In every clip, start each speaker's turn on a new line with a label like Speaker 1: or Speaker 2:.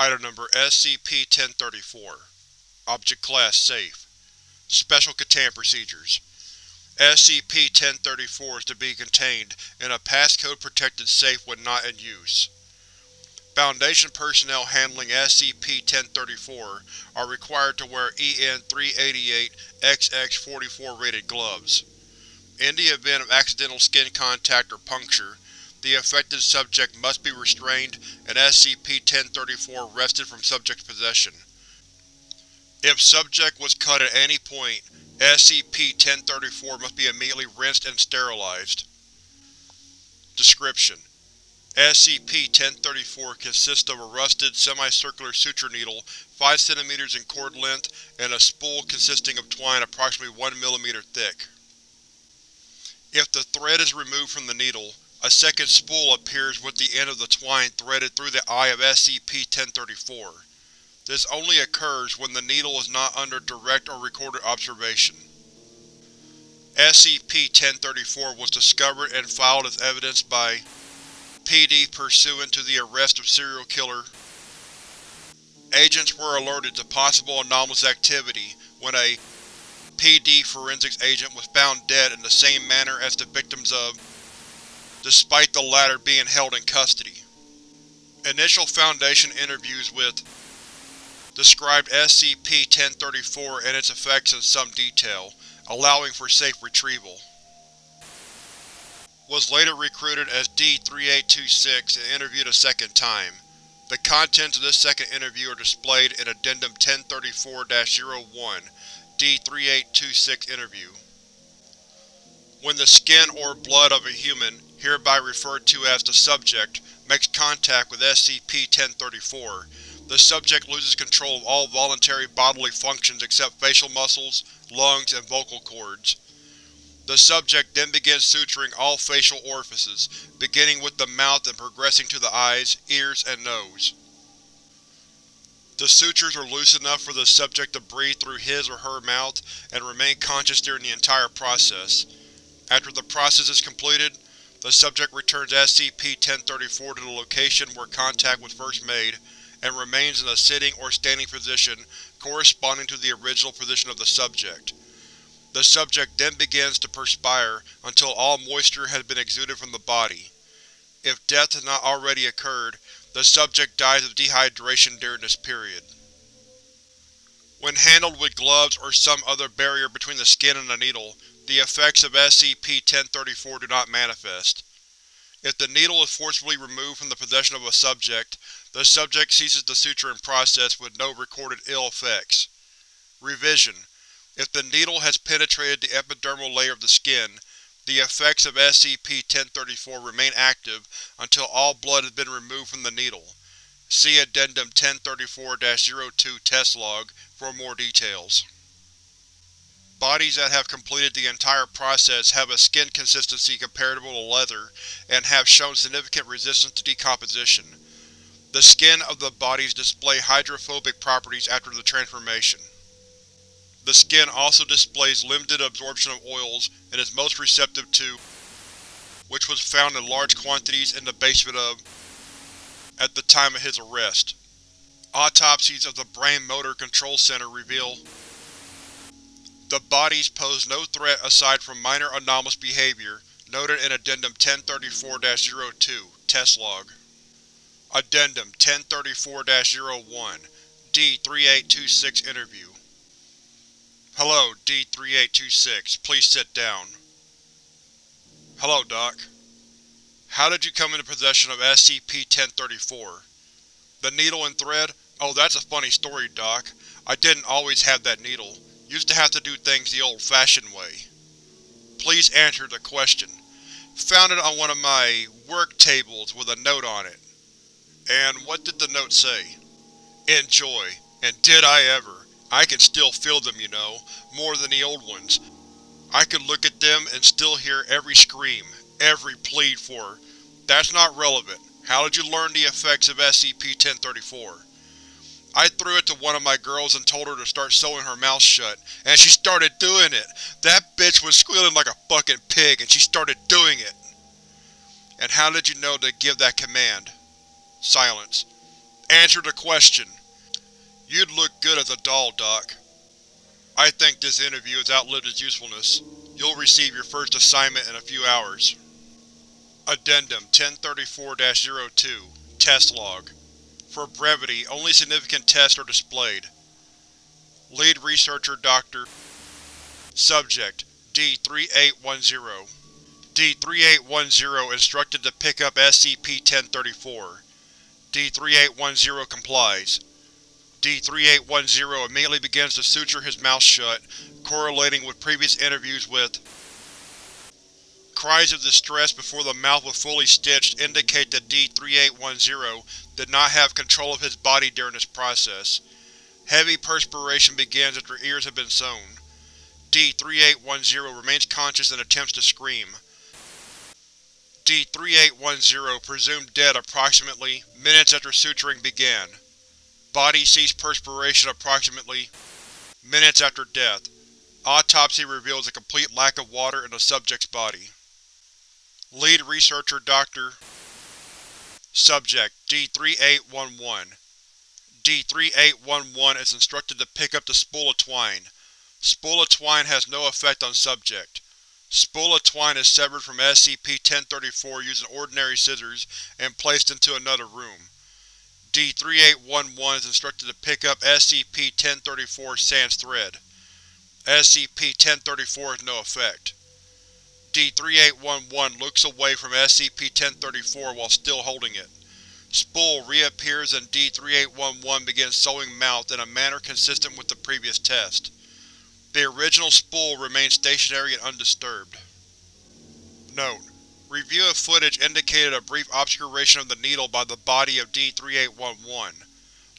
Speaker 1: Item Number SCP-1034 Object Class Safe Special Containment Procedures SCP-1034 is to be contained in a passcode-protected safe when not in use. Foundation personnel handling SCP-1034 are required to wear EN-388-XX-44 rated gloves. In the event of accidental skin contact or puncture, the affected subject must be restrained and SCP-1034 wrested from subject's possession. If subject was cut at any point, SCP-1034 must be immediately rinsed and sterilized. Description: SCP-1034 consists of a rusted, semicircular suture needle 5 cm in chord length and a spool consisting of twine approximately 1 mm thick. If the thread is removed from the needle, a second spool appears with the end of the twine threaded through the eye of SCP-1034. This only occurs when the needle is not under direct or recorded observation. SCP-1034 was discovered and filed as evidence by PD pursuant to the arrest of serial killer. Agents were alerted to possible anomalous activity when a PD forensics agent was found dead in the same manner as the victims of despite the latter being held in custody. Initial Foundation interviews with described SCP-1034 and its effects in some detail, allowing for safe retrieval. Was later recruited as D-3826 and interviewed a second time. The contents of this second interview are displayed in Addendum 1034-01, D-3826 Interview. When the skin or blood of a human hereby referred to as the subject, makes contact with SCP-1034, the subject loses control of all voluntary bodily functions except facial muscles, lungs, and vocal cords. The subject then begins suturing all facial orifices, beginning with the mouth and progressing to the eyes, ears, and nose. The sutures are loose enough for the subject to breathe through his or her mouth and remain conscious during the entire process. After the process is completed, the subject returns SCP-1034 to the location where contact was first made, and remains in a sitting or standing position corresponding to the original position of the subject. The subject then begins to perspire until all moisture has been exuded from the body. If death has not already occurred, the subject dies of dehydration during this period. When handled with gloves or some other barrier between the skin and the needle, the effects of SCP-1034 do not manifest. If the needle is forcibly removed from the possession of a subject, the subject ceases the suturing process with no recorded ill effects. Revision: If the needle has penetrated the epidermal layer of the skin, the effects of SCP-1034 remain active until all blood has been removed from the needle. See Addendum 1034-02 Test Log for more details. Bodies that have completed the entire process have a skin consistency comparable to leather and have shown significant resistance to decomposition. The skin of the bodies display hydrophobic properties after the transformation. The skin also displays limited absorption of oils and is most receptive to which was found in large quantities in the basement of at the time of his arrest. Autopsies of the Brain Motor Control Center reveal the bodies pose no threat aside from minor anomalous behavior, noted in Addendum 1034-02 Test Log. Addendum 1034-01 D-3826 Interview Hello, D-3826. Please sit down. Hello, Doc. How did you come into possession of SCP-1034? The needle and thread? Oh, that's a funny story, Doc. I didn't always have that needle. Used to have to do things the old-fashioned way. Please answer the question. Found it on one of my work tables with a note on it. And what did the note say? Enjoy. And did I ever. I can still feel them, you know, more than the old ones. I could look at them and still hear every scream, every plead for. That's not relevant. How did you learn the effects of SCP-1034? I threw it to one of my girls and told her to start sewing her mouth shut, and she started doing it! That bitch was squealing like a fucking pig, and she started doing it! And how did you know to give that command? Silence. Answer the question. You'd look good as a doll, Doc. I think this interview has outlived its usefulness. You'll receive your first assignment in a few hours. Addendum 1034-02 Test Log For brevity, only significant tests are displayed. Lead Researcher Dr. Subject D-3810 D-3810 instructed to pick up SCP-1034. D-3810 complies. D-3810 immediately begins to suture his mouth shut, correlating with previous interviews with Cries of distress before the mouth was fully stitched indicate that D-3810 did not have control of his body during this process. Heavy perspiration begins after ears have been sewn. D-3810 remains conscious and attempts to scream. D-3810 presumed dead approximately minutes after suturing began. Body ceased perspiration approximately minutes after death. Autopsy reveals a complete lack of water in the subject's body. Lead Researcher Dr. Subject D-3811 D-3811 is instructed to pick up the spool of twine. Spool of twine has no effect on subject. Spool of twine is severed from SCP-1034 using ordinary scissors and placed into another room. D-3811 is instructed to pick up SCP-1034 sans thread. SCP-1034 has no effect. D-3811 looks away from SCP-1034 while still holding it. Spool reappears and D-3811 begins sewing mouth in a manner consistent with the previous test. The original spool remains stationary and undisturbed. Note: Review of footage indicated a brief obscuration of the needle by the body of D-3811.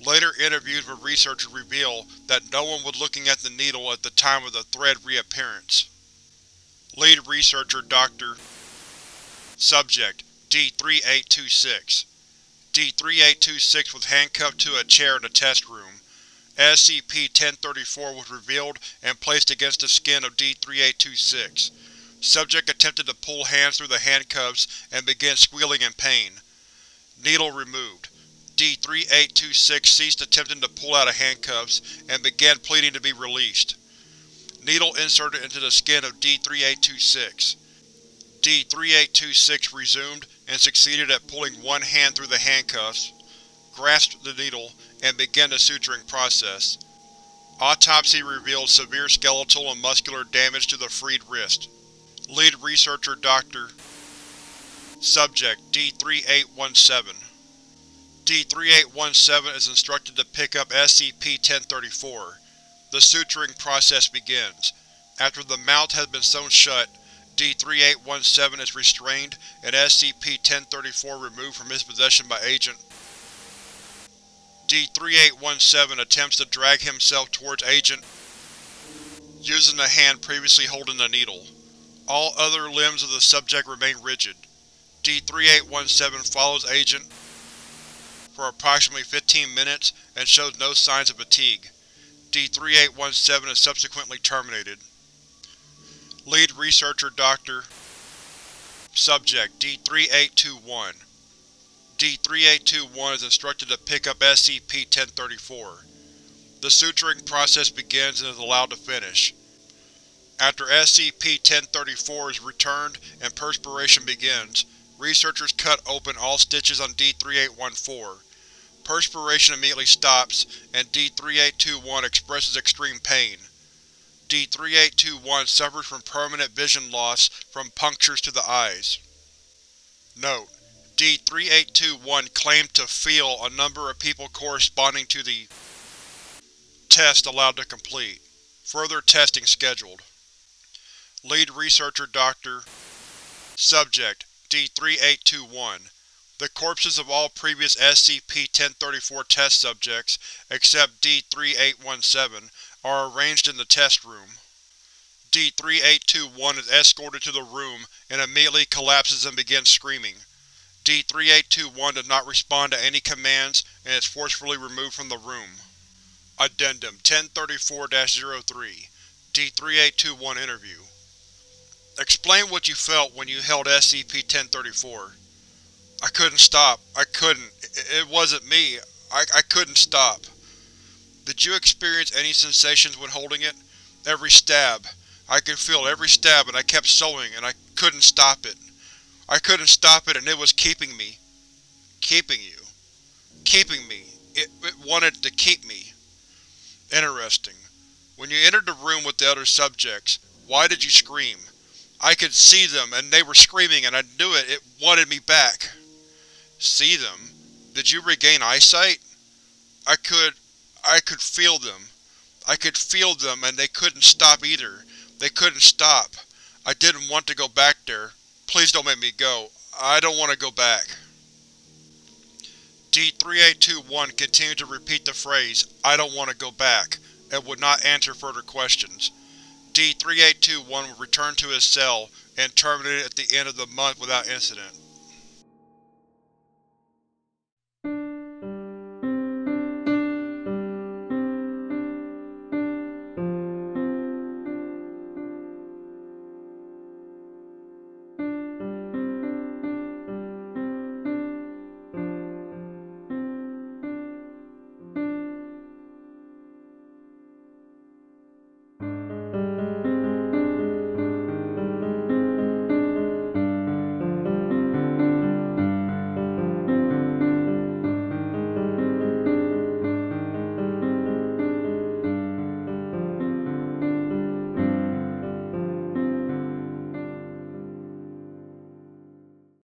Speaker 1: Later interviews with researchers reveal that no one was looking at the needle at the time of the thread reappearance. Lead Researcher Dr. Subject D-3826 D-3826 was handcuffed to a chair in the test room. SCP-1034 was revealed and placed against the skin of D-3826. Subject attempted to pull hands through the handcuffs and began squealing in pain. Needle removed. D-3826 ceased attempting to pull out of handcuffs and began pleading to be released. Needle inserted into the skin of D-3826. D-3826 resumed and succeeded at pulling one hand through the handcuffs, grasped the needle, and began the suturing process. Autopsy revealed severe skeletal and muscular damage to the freed wrist. Lead Researcher Dr. Subject D-3817 D-3817 is instructed to pick up SCP-1034. The suturing process begins. After the mouth has been sewn shut, D-3817 is restrained and SCP-1034 removed from his possession by Agent D-3817 attempts to drag himself towards Agent using the hand previously holding the needle. All other limbs of the subject remain rigid. D-3817 follows Agent for approximately 15 minutes and shows no signs of fatigue. D-3817 is subsequently terminated. Lead Researcher Dr. Subject D-3821 D-3821 is instructed to pick up SCP-1034. The suturing process begins and is allowed to finish. After SCP-1034 is returned and perspiration begins, researchers cut open all stitches on D-3814. Perspiration immediately stops, and D-3821 expresses extreme pain. D-3821 suffers from permanent vision loss from punctures to the eyes. Note: D-3821 claimed to feel a number of people corresponding to the test allowed to complete. Further testing scheduled. Lead Researcher Dr. Subject D-3821 The corpses of all previous SCP-1034 test subjects, except D-3817, are arranged in the test room. D-3821 is escorted to the room and immediately collapses and begins screaming. D-3821 does not respond to any commands and is forcefully removed from the room. Addendum 1034-03 D-3821 Interview Explain what you felt when you held SCP-1034. I couldn't stop. I couldn't. It wasn't me. I, I couldn't stop. Did you experience any sensations when holding it? Every stab. I could feel every stab and I kept sewing and I couldn't stop it. I couldn't stop it and it was keeping me. Keeping you. Keeping me. It, it wanted to keep me. Interesting. When you entered the room with the other subjects, why did you scream? I could see them, and they were screaming and I knew it, it wanted me back. See them? Did you regain eyesight? I could… I could feel them. I could feel them and they couldn't stop either. They couldn't stop. I didn't want to go back there. Please don't make me go. I don't want to go back. D-3821 continued to repeat the phrase, I don't want to go back, and would not answer further questions. D-3821 would return to his cell and terminated at the end of the month without incident.